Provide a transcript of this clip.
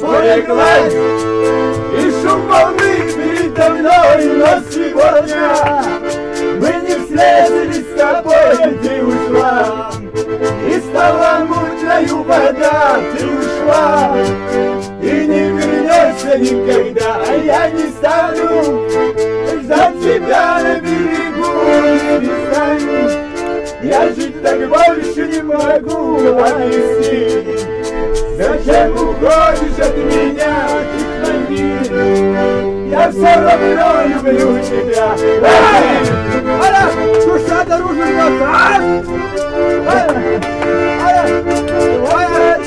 море гладь И шум волны передо мной Но сегодня. Мы не встретились с тобой Ты ушла. И стала мутною вода Ты ушла. И не вернешься никогда А я не стану ждать тебя на берегу. Не стану я жить так больше не могу объяснить Зачем уходишь от меня, ты мир? Я все равно люблю тебя. Эй! Аля, душа дороже глаза. Аля, Аля, Аля,